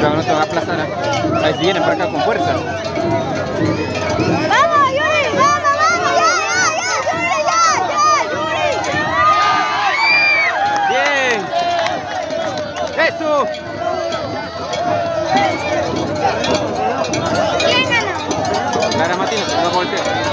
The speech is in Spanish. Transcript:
No te va a aplazar. ¿eh? Ahí vienen para acá con fuerza. ¡Vamos, Yuri! ¡Vamos, vamos! ¡Ya, ya, ya! ¡Yuri, ya! ¡Ya, Yuri! ¡Bien! ¡Eso! ¡Bien, ganó! Clara Matina, no golpea.